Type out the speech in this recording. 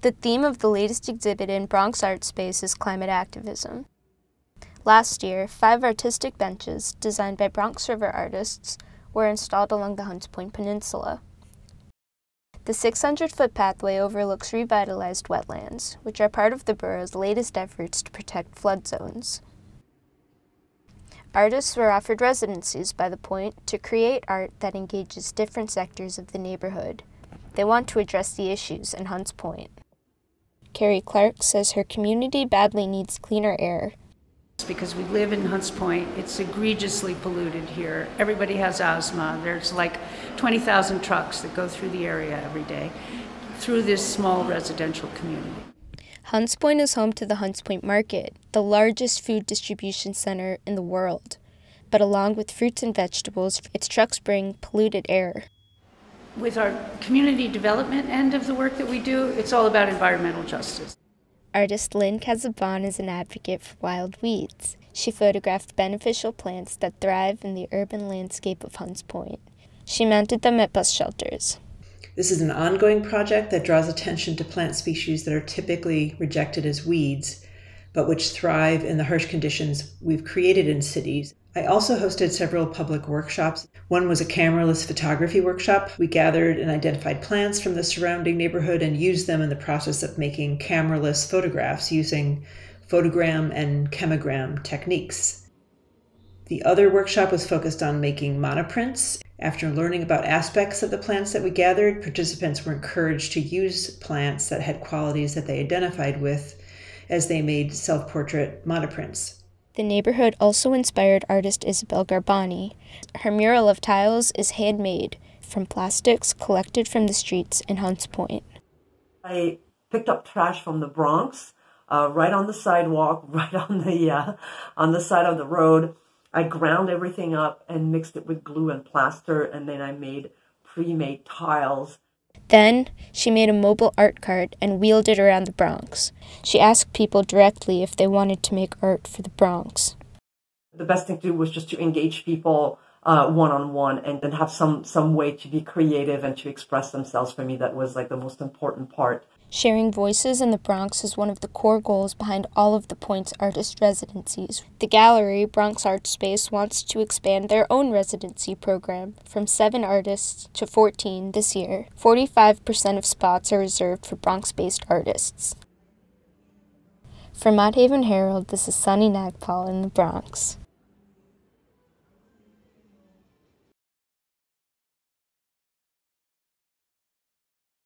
The theme of the latest exhibit in Bronx Art Space is climate activism. Last year, five artistic benches, designed by Bronx River artists, were installed along the Hunts Point Peninsula. The 600 foot pathway overlooks revitalized wetlands, which are part of the borough's latest efforts to protect flood zones. Artists were offered residencies by the point to create art that engages different sectors of the neighborhood. They want to address the issues in Hunts Point. Carrie Clark says her community badly needs cleaner air. Because we live in Hunts Point, it's egregiously polluted here. Everybody has asthma. There's like 20,000 trucks that go through the area every day through this small residential community. Hunts Point is home to the Hunts Point Market, the largest food distribution center in the world. But along with fruits and vegetables, its trucks bring polluted air. With our community development end of the work that we do, it's all about environmental justice. Artist Lynn Cazabon is an advocate for wild weeds. She photographed beneficial plants that thrive in the urban landscape of Hunts Point. She mounted them at bus shelters. This is an ongoing project that draws attention to plant species that are typically rejected as weeds, but which thrive in the harsh conditions we've created in cities I also hosted several public workshops. One was a cameraless photography workshop. We gathered and identified plants from the surrounding neighborhood and used them in the process of making cameraless photographs using photogram and chemogram techniques. The other workshop was focused on making monoprints. After learning about aspects of the plants that we gathered, participants were encouraged to use plants that had qualities that they identified with as they made self portrait monoprints. The neighborhood also inspired artist Isabel Garbani. Her mural of tiles is handmade from plastics collected from the streets in Hunts Point. I picked up trash from the Bronx, uh, right on the sidewalk, right on the uh, on the side of the road. I ground everything up and mixed it with glue and plaster, and then I made pre-made tiles then she made a mobile art cart and wheeled it around the Bronx. She asked people directly if they wanted to make art for the Bronx. The best thing to do was just to engage people one on one and then have some some way to be creative and to express themselves. For me, that was like the most important part. Sharing voices in the Bronx is one of the core goals behind all of the Point's artist residencies. The gallery, Bronx Art Space, wants to expand their own residency program from seven artists to 14 this year. 45% of spots are reserved for Bronx based artists. For Mott Haven Herald, this is Sunny Nagpal in the Bronx.